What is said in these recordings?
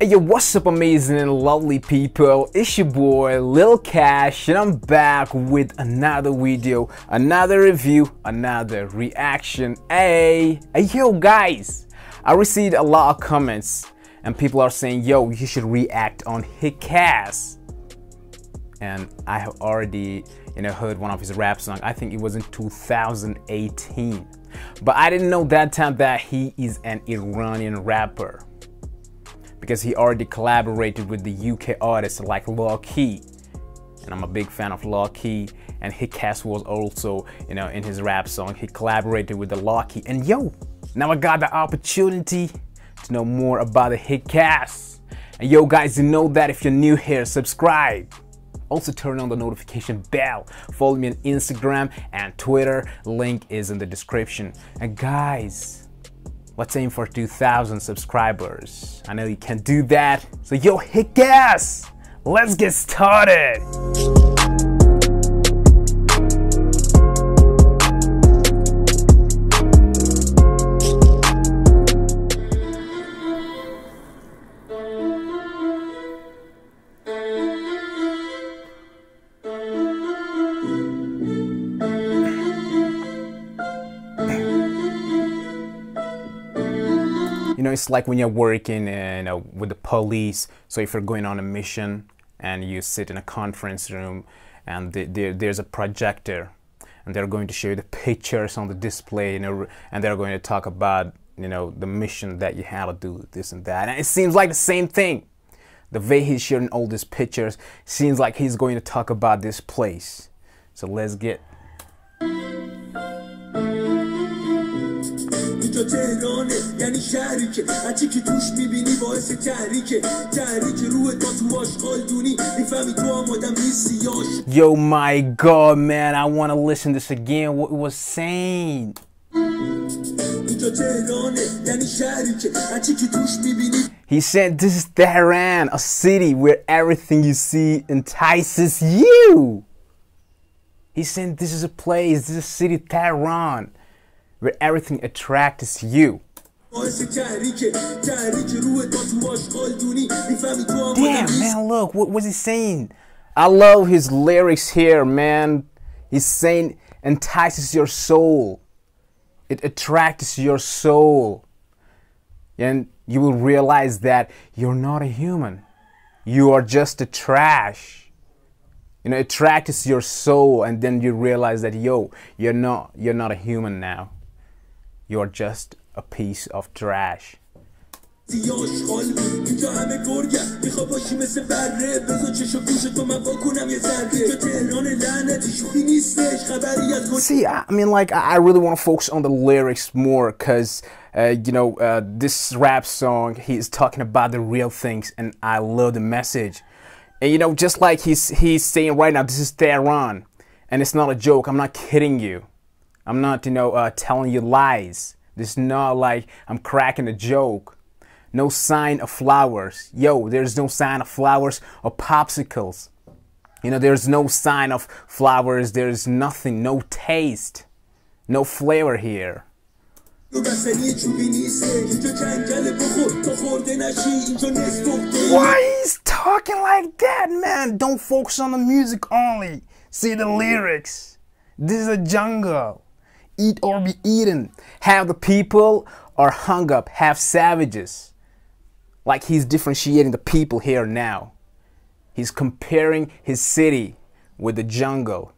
Hey yo, what's up amazing and lovely people? It's your boy Lil Kash and I'm back with another video, another review, another reaction. Hey, hey yo guys, I received a lot of comments and people are saying, yo, you should react on Hichkas. And I have already, you know, heard one of his rap songs. I think it was in 2018. But I didn't know that time that he is an Iranian rapper because he already collaborated with the UK artists like Lowkey. And I'm a big fan of Lowkey. And Hichkas was also, you know, in his rap song, he collaborated with the Lowkey. And yo, now I got the opportunity to know more about the Hichkas. And yo guys, you know that if you're new here, subscribe. Also turn on the notification bell. Follow me on Instagram and Twitter. Link is in the description. And guys, Let's aim for 2,000 subscribers. I know you can do that. So yo, Hichkas! Let's get started! It's like when you're working uh, you know, with the police. So if you're going on a mission and you sit in a conference room and the, the, there's a projector and they're going to show you the pictures on the display, you know, and they're going to talk about, you know, the mission that you have to do this and that. And it seems like the same thing. The way he's sharing all these pictures seems like he's going to talk about this place. So let's get شهری که هرچی که توش میبینی باعث تحریکه تحریک روح تا تو آشغال دونی میفهمی تو هم آدم نیستی Yo my god man I wanna listen this again what it was saying He said this is Tehran, a city where everything you see entices you. He said this is a place, this is a city, Tehran where everything attracts you. Damn, man, look, what was he saying? I love his lyrics here, man. He's saying entices your soul. It attracts your soul. And you will realize that you're not a human. You are just a trash. You know, it attracts your soul and then you realize that yo, you're not you're not a human now. You're just a piece of trash. See, I mean, like, I really want to focus on the lyrics more because, uh, you know, uh, this rap song, he's talking about the real things, and I love the message. And, you know, just like he's, he's saying right now, this is Tehran, and it's not a joke, I'm not kidding you. I'm not, you know, uh, telling you lies. This not like I'm cracking a joke. No sign of flowers. Yo, there's no sign of flowers or popsicles. You know, there's no sign of flowers. There's nothing, no taste, no flavor here. Why he's talking like that, man? Don't focus on the music only. See the lyrics. This is a jungle eat or be eaten. Have the people are hung up, have savages. Like he's differentiating the people here now. He's comparing his city with the jungle.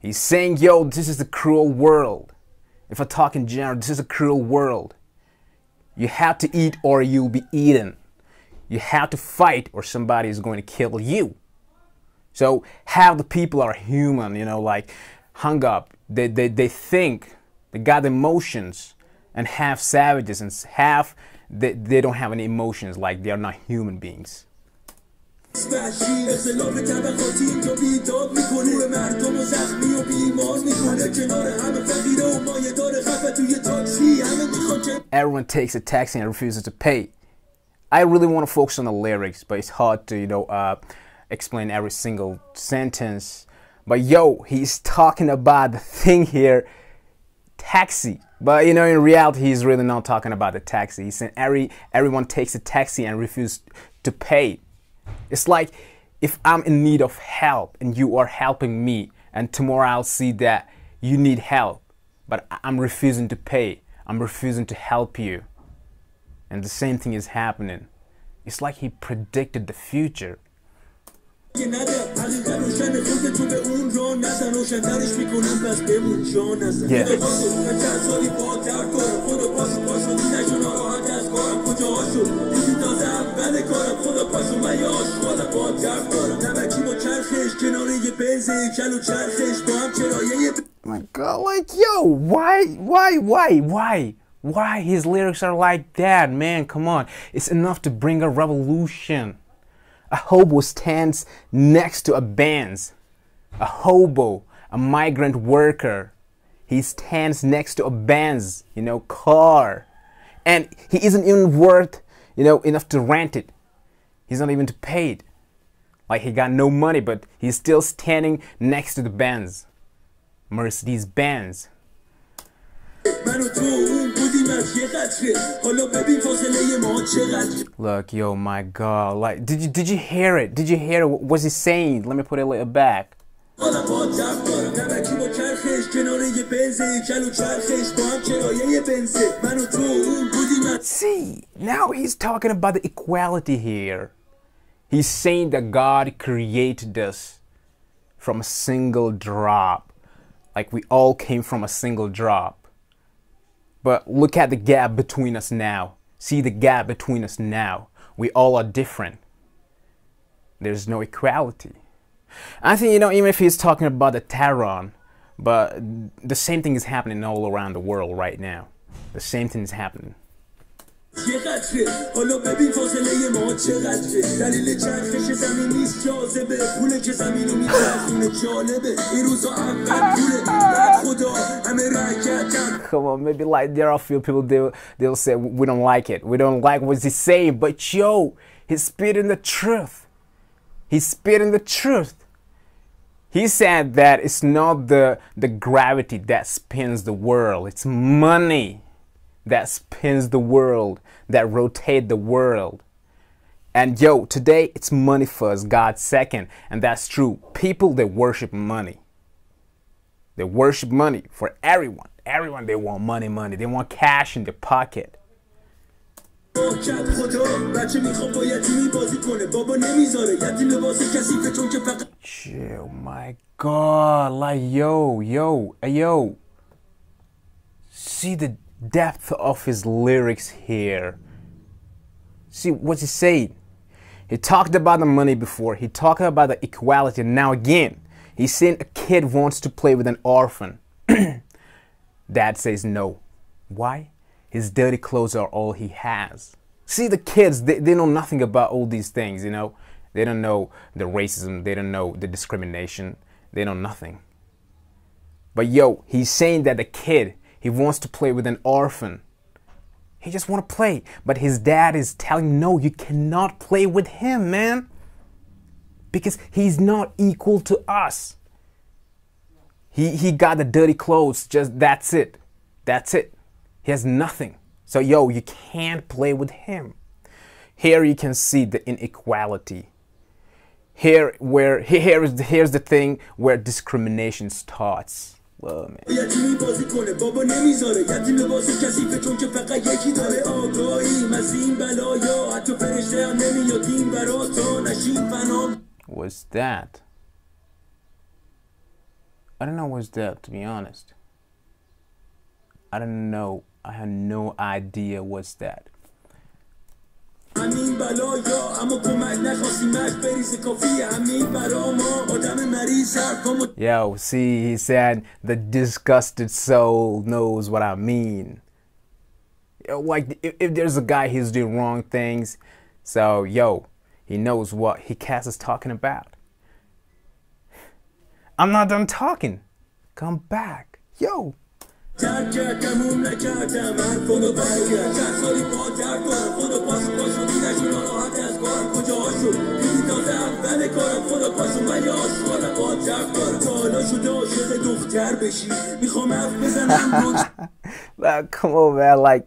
He's saying, yo, this is a cruel world. If I talk in general, this is a cruel world. You have to eat or you'll be eaten. You have to fight or somebody is going to kill you. So half the people are human, you know, like hung up. They, they, they think, they got emotions, and half savages, and half they, they don't have any emotions, like they are not human beings. Everyone takes a taxi and refuses to pay. I really want to focus on the lyrics, but it's hard to, you know, uh, explain every single sentence but yo, he's talking about the thing here taxi. But you know, in reality, he's really not talking about the taxi. He's saying every everyone takes a taxi and refuses to pay. It's like if I'm in need of help and you are helping me, and tomorrow I'll see that you need help, but I'm refusing to pay. I'm refusing to help you. And the same thing is happening. It's like he predicted the future. Yeah. Oh my god, like, yo, why, why, why, why? Why his lyrics are like that, man? Come on. It's enough to bring a revolution. A hobo stands next to a Benz. A hobo, a migrant worker. He stands next to a Benz, you know, car. And he isn't even worth, you know, enough to rent it. He's not even to pay it. Like he got no money, but he's still standing next to the Benz. Mercedes Benz. Look, yo, my God! Like, did you did you hear it? Did you hear it? What was he saying? Let me put it a little back. See, now he's talking about the equality here. He's saying that God created us from a single drop. Like we all came from a single drop. But look at the gap between us now. See the gap between us now. We all are different. There's no equality. I think, you know, even if he's talking about the Tehran, but the same thing is happening all around the world right now. The same thing is happening. حالا ببین فاصله ما چقدره دلیل چرخش زمین نیست جاذبه پول که زمین رو میچرخونه جالبه این روزا اول پوله بعد خدا همه رکتن Come on, maybe like there are a few people they'll, they'll say we don't like it. We don't like what he's saying. But yo, he's spitting the truth. He's spitting the truth. He said that it's not the, the gravity that spins the world, it's money that spins the world, that rotate the world. And yo, today it's money first, God second. And that's true. People, they worship money. They worship money for everyone. Everyone, they want money, money. They want cash in their pocket. Chill, my God. Like, yo, yo, yo. See the depth of his lyrics here. See what he said. He talked about the money before. He talked about the equality. Now again, he's saying a kid wants to play with an orphan. Dad says no. Why? His dirty clothes are all he has. See, the kids, they, they know nothing about all these things, you know? They don't know the racism. They don't know the discrimination. They know nothing. But yo, he's saying that the kid he wants to play with an orphan. He just want to play. But his dad is telling no, you cannot play with him, man. Because he's not equal to us. He, he got the dirty clothes, just that's it. That's it. He has nothing. So, yo, you can't play with him. Here you can see the inequality. Here, where here is here's the thing where discrimination starts love, man. What's that? I don't know what's that, to be honest. I don't know. I had no idea what's that. Yo, see, he said, the disgusted soul knows what I mean. Like, if, if there's a guy who's doing wrong things, so, yo, he knows what Hichkas is talking about. I'm not done talking. Come back. Yo. دارم تا حالا شده عاشق دختر come on man like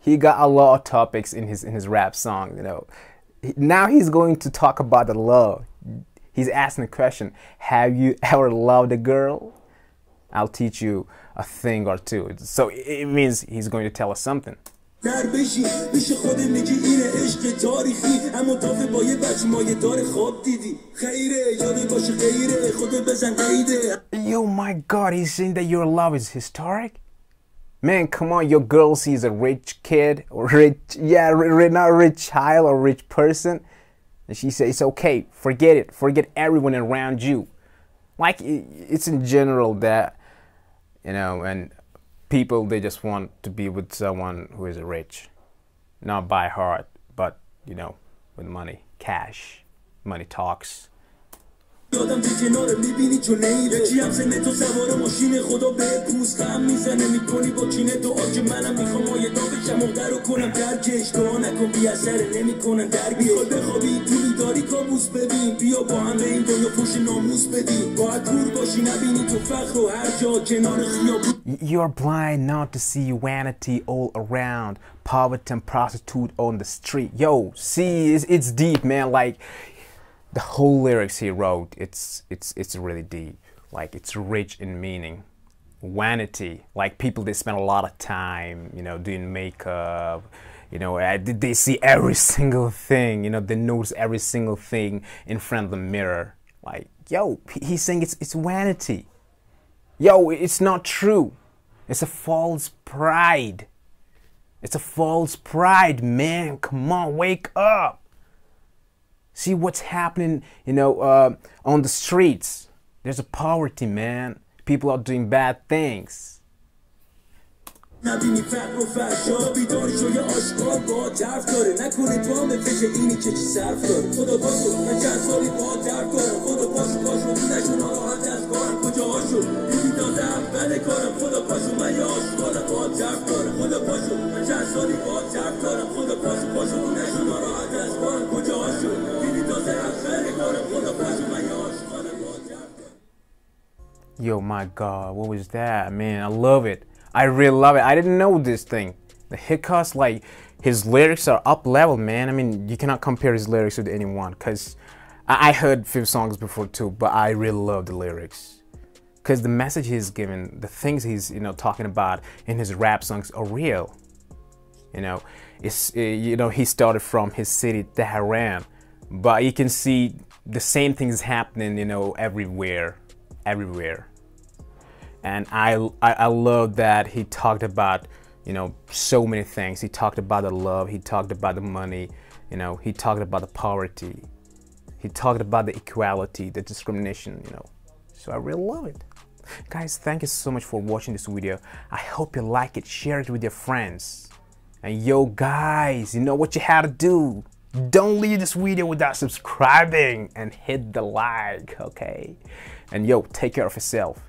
he got a lot of topics in his in his rap song you know now he's going to talk about the love he's asking the question have you ever loved a girl i'll teach you a thing or two so it means he's going to tell us something در بشی پیش خود میگی اینه عشق تاریخی اما تافه با یه بچه مایه دار خواب دیدی خیره یاده باشه غیره خود بزن قیده Yo my god he's saying that your love is historic Man, come on, your girl sees a rich kid or rich, yeah, not a rich child or rich person, and she says, it's okay, forget it, forget everyone around you. Like, it's in general that, you know, and people they just want to be with someone who is rich not by heart but you know with money cash money talks یادم تو کنار میبینی چون نیره یکی هم سن تو سوار ماشین خدا به پوست هم میزنه میکنی با کینه دعا که منم میخوام آیه دا بشم مقدر رو کنم درکش دعا نکن بی اثره نمیکنن در میخوای بخوابی تو بیداری کابوس ببین بیا با هم به این دنیا پوش ناموس بدی باید کور باشی نبینی تو فخر و هر جا کنار خیابون You're blind not to see vanity all around, poverty and prostitute on the street. Yo, see, it's, it's deep, man. Like, the whole lyrics he wrote it's it's it's really deep like it's rich in meaning vanity like people they spend a lot of time you know doing makeup you know they see every single thing you know they notice every single thing in front of the mirror like yo he's saying it's it's vanity yo it's not true it's a false pride it's a false pride man come on wake up See what's happening, you know, uh, on the streets. There's a poverty, man. People are doing bad things. نبینی فقر و فحشا بیداری شو آشکار با طرف داره. نکنی تو هم به فکر اینی که چی صرف داره. خدا پاشو من چند سالی با طرف کارم خدا پاشو پاشو نشون راحت از کارم. کجا هاشو دیدی تازه اول کارم. خدا پاشو من یه آشکارم با طرف داره خدا پاشو من چند سالی با طرف کارم خدا پاشو پاشو نشون راحت از کارم. کجا هاشو دیدی تازه اول کارم. خدا پاشو من یه آشکارم با طرف Yo, my God, what was that? Man, I love it. I really love it. I didn't know this thing. The Hichkas, like, his lyrics are up level, man. I mean, you cannot compare his lyrics with anyone because I, I heard few songs before too, but I really love the lyrics because the message he's given, the things he's you know talking about in his rap songs are real. You know, it's uh, you know he started from his city Tehran, but you can see the same things happening you know everywhere, everywhere and I, I, I love that he talked about you know so many things. He talked about the love. He talked about the money. You know, he talked about the poverty. He talked about the equality, the discrimination. You know, so I really love it. Guys, thank you so much for watching this video. I hope you like it. Share it with your friends. And yo, guys, you know what you have to do. Don't leave this video without subscribing and hit the like, okay? And yo, take care of yourself.